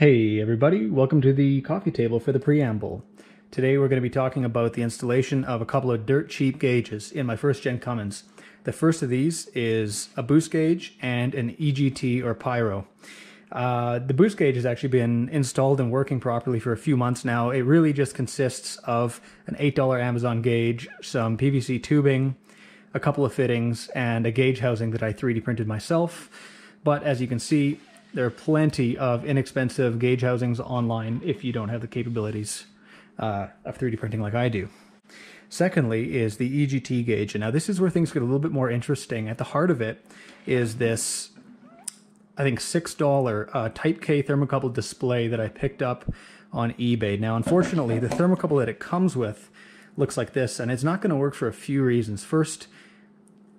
Hey everybody, welcome to the coffee table for the preamble. Today we're going to be talking about the installation of a couple of dirt cheap gauges in my first gen Cummins. The first of these is a boost gauge and an EGT or Pyro. Uh, the boost gauge has actually been installed and working properly for a few months now. It really just consists of an $8 Amazon gauge, some PVC tubing, a couple of fittings, and a gauge housing that I 3D printed myself. But as you can see, there are plenty of inexpensive gauge housings online if you don't have the capabilities uh, of 3D printing like I do. Secondly is the EGT gauge. And now this is where things get a little bit more interesting. At the heart of it is this, I think, $6 uh, Type K thermocouple display that I picked up on eBay. Now, unfortunately, the thermocouple that it comes with looks like this, and it's not going to work for a few reasons. First,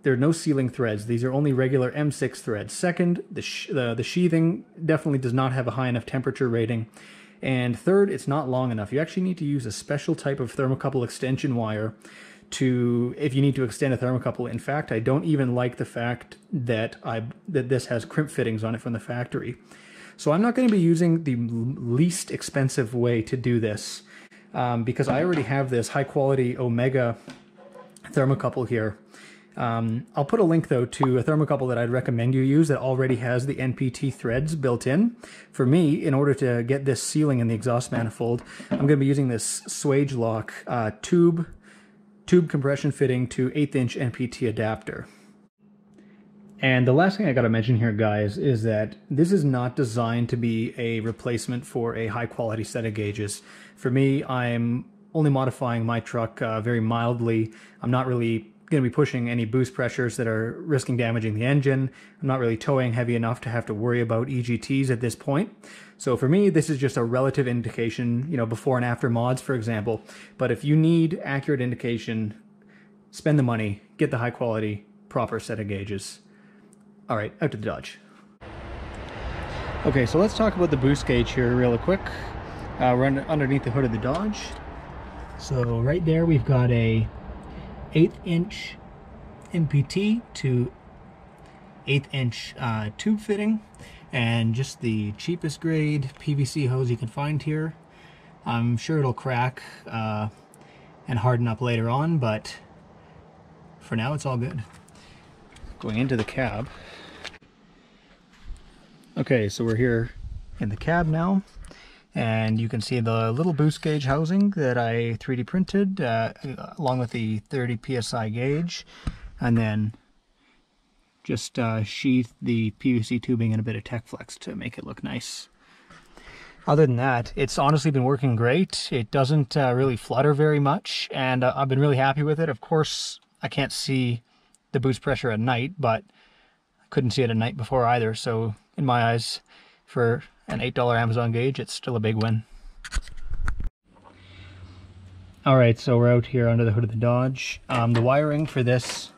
there are no sealing threads. These are only regular M6 threads. Second, the, the, the sheathing definitely does not have a high enough temperature rating. And third, it's not long enough. You actually need to use a special type of thermocouple extension wire to if you need to extend a thermocouple. In fact, I don't even like the fact that I that this has crimp fittings on it from the factory. So I'm not going to be using the least expensive way to do this um, because I already have this high quality Omega thermocouple here um, I'll put a link though to a thermocouple that I'd recommend you use that already has the NPT threads built in. For me, in order to get this sealing in the exhaust manifold, I'm going to be using this Swagelok uh, tube tube compression fitting to 8th inch NPT adapter. And the last thing I got to mention here, guys, is that this is not designed to be a replacement for a high quality set of gauges. For me, I'm only modifying my truck uh, very mildly. I'm not really going to be pushing any boost pressures that are risking damaging the engine. I'm not really towing heavy enough to have to worry about EGTs at this point. So for me, this is just a relative indication, you know, before and after mods, for example. But if you need accurate indication, spend the money, get the high quality, proper set of gauges. All right, out to the Dodge. Okay, so let's talk about the boost gauge here real quick. Uh, we're under, underneath the hood of the Dodge. So right there we've got a eighth inch NPT to eighth inch uh, tube fitting and just the cheapest grade PVC hose you can find here. I'm sure it'll crack uh, and harden up later on, but for now it's all good. Going into the cab. Okay, so we're here in the cab now and you can see the little boost gauge housing that I 3D printed uh, along with the 30 psi gauge and then just uh, sheath the PVC tubing in a bit of Techflex to make it look nice. Other than that, it's honestly been working great. It doesn't uh, really flutter very much and uh, I've been really happy with it. Of course, I can't see the boost pressure at night, but I couldn't see it at night before either. So in my eyes, for an $8 Amazon gauge, it's still a big win. Alright, so we're out here under the hood of the Dodge. Um, the wiring for this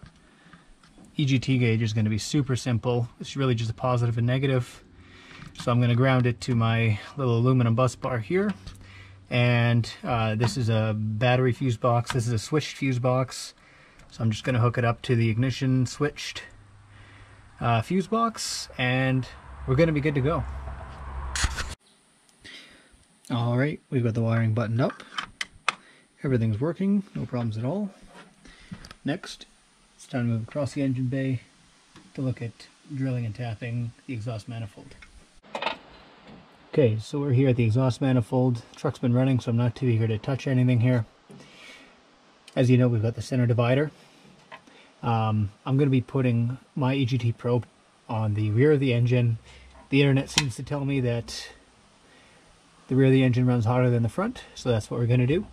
EGT gauge is going to be super simple. It's really just a positive and negative. So I'm going to ground it to my little aluminum bus bar here. And uh, this is a battery fuse box. This is a switched fuse box. So I'm just going to hook it up to the ignition switched uh, fuse box and we're going to be good to go. All right, we've got the wiring buttoned up. Everything's working, no problems at all. Next, it's time to move across the engine bay to look at drilling and tapping the exhaust manifold. Okay, so we're here at the exhaust manifold. Truck's been running, so I'm not too eager to touch anything here. As you know, we've got the center divider. Um, I'm going to be putting my EGT probe on the rear of the engine. The internet seems to tell me that the rear of the engine runs hotter than the front, so that's what we're going to do.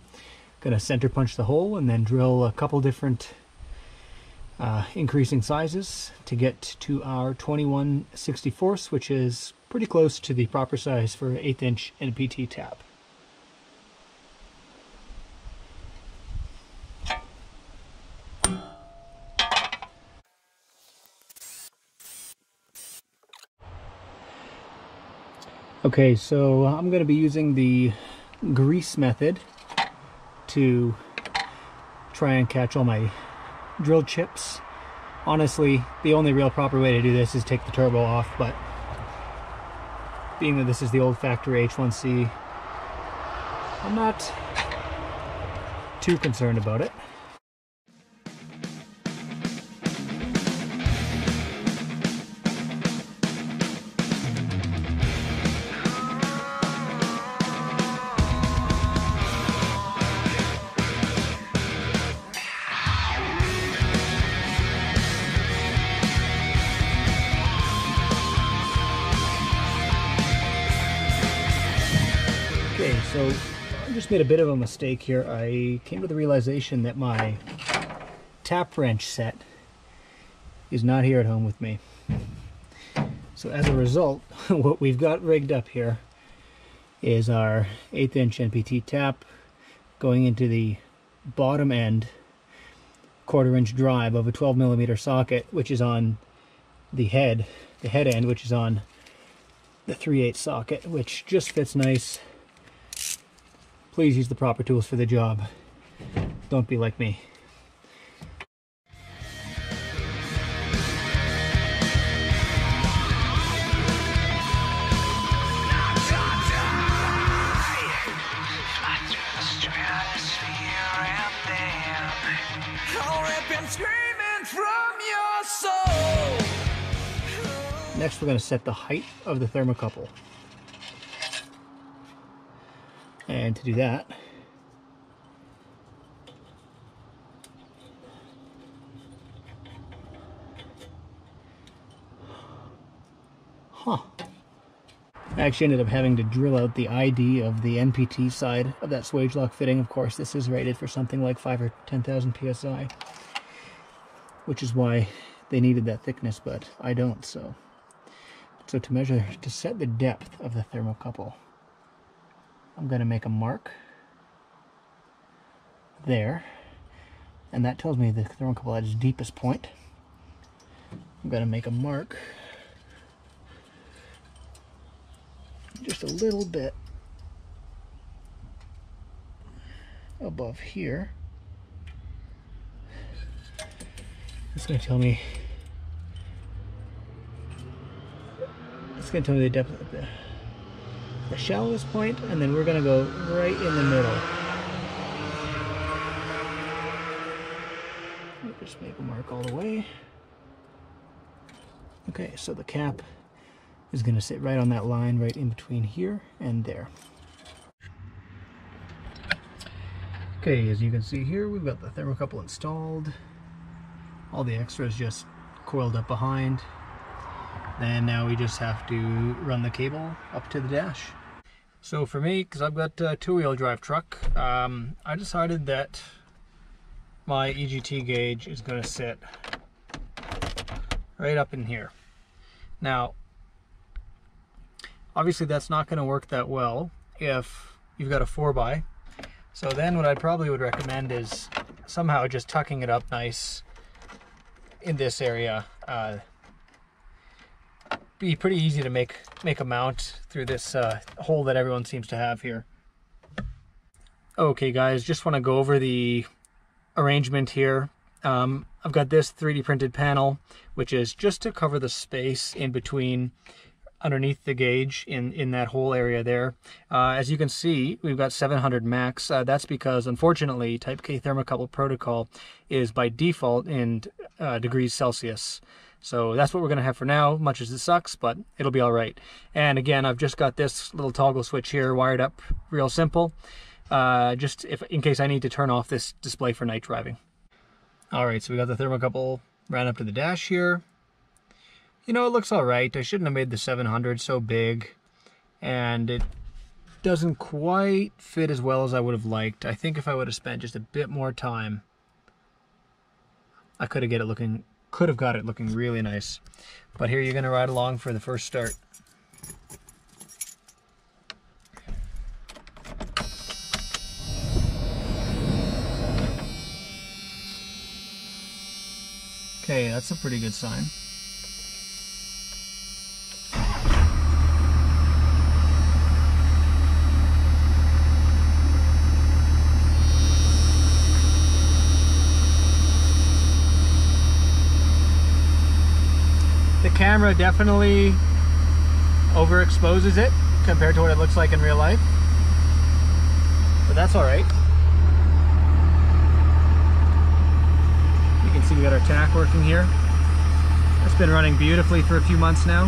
Going to center punch the hole and then drill a couple different uh, increasing sizes to get to our 21 64ths, which is pretty close to the proper size for an 8th inch NPT tap. Okay, so I'm going to be using the grease method to try and catch all my drill chips. Honestly, the only real proper way to do this is take the turbo off, but being that this is the old factory H1C, I'm not too concerned about it. Just made a bit of a mistake here. I came to the realization that my tap wrench set is not here at home with me. So as a result, what we've got rigged up here is our eighth inch NPT tap going into the bottom end quarter inch drive of a 12 millimeter socket, which is on the head, the head end, which is on the 3 8 socket, which just fits nice Please use the proper tools for the job. Don't be like me. Next we're going to set the height of the thermocouple. And to do that, huh. I actually ended up having to drill out the ID of the NPT side of that Swagelok fitting. Of course, this is rated for something like 5 or 10,000 PSI, which is why they needed that thickness, but I don't, so. So to measure, to set the depth of the thermocouple, I'm going to make a mark there. And that tells me the thermocouple at its deepest point. I'm going to make a mark just a little bit above here. It's going to tell me it's going to tell me the depth of the the shallowest point, and then we're going to go right in the middle. Just make a mark all the way. Okay, so the cap is going to sit right on that line right in between here and there. Okay, as you can see here, we've got the thermocouple installed. All the extras just coiled up behind. And now we just have to run the cable up to the dash. So for me, because I've got a two-wheel drive truck, um, I decided that my EGT gauge is going to sit right up in here. Now, obviously that's not going to work that well if you've got a 4x. So then what I probably would recommend is somehow just tucking it up nice in this area. Uh, be pretty easy to make make a mount through this uh, hole that everyone seems to have here. Okay guys, just want to go over the arrangement here. Um, I've got this 3D printed panel, which is just to cover the space in between underneath the gauge in, in that whole area there. Uh, as you can see, we've got 700 max. Uh, that's because, unfortunately, Type K thermocouple protocol is by default in uh, degrees Celsius. So that's what we're going to have for now, much as it sucks, but it'll be all right. And again, I've just got this little toggle switch here wired up real simple, uh, just if in case I need to turn off this display for night driving. All right, so we got the thermocouple ran up to the dash here. You know, it looks all right. I shouldn't have made the 700 so big, and it doesn't quite fit as well as I would have liked. I think if I would have spent just a bit more time, I could have get it looking could have got it looking really nice. But here you're going to ride along for the first start. Okay, that's a pretty good sign. Camera definitely overexposes it compared to what it looks like in real life. But that's all right. You can see we got our tach working here. It's been running beautifully for a few months now.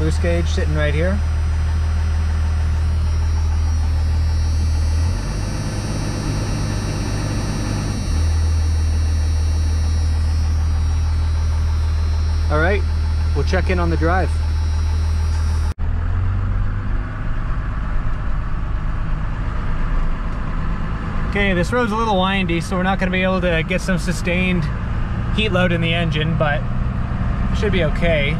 Boost gauge sitting right here. All right, we'll check in on the drive. Okay, this road's a little windy, so we're not going to be able to get some sustained heat load in the engine, but should be okay.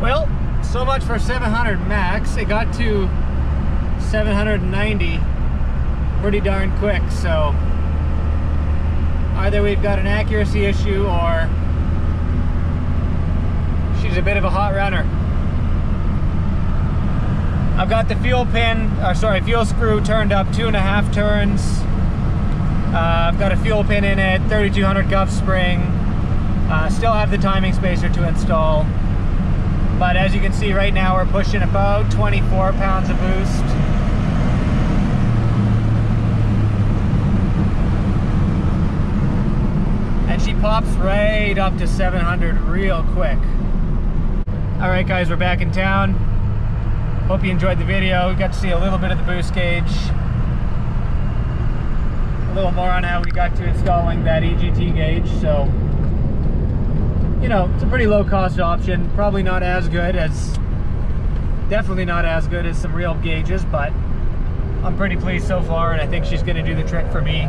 Well, so much for 700 max. It got to 790 pretty darn quick, so either we've got an accuracy issue or she's a bit of a hot runner. I've got the fuel pin, or sorry, fuel screw turned up two and a half turns. Uh, I've got a fuel pin in it, 3200 Guff spring. Uh, still have the timing spacer to install. But as you can see right now, we're pushing about 24 pounds of boost. And she pops right up to 700 real quick. All right, guys, we're back in town. Hope you enjoyed the video. We got to see a little bit of the boost gauge. A little more on how we got to installing that EGT gauge. So, you know, it's a pretty low cost option. Probably not as good as, definitely not as good as some real gauges, but I'm pretty pleased so far and I think she's gonna do the trick for me.